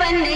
बने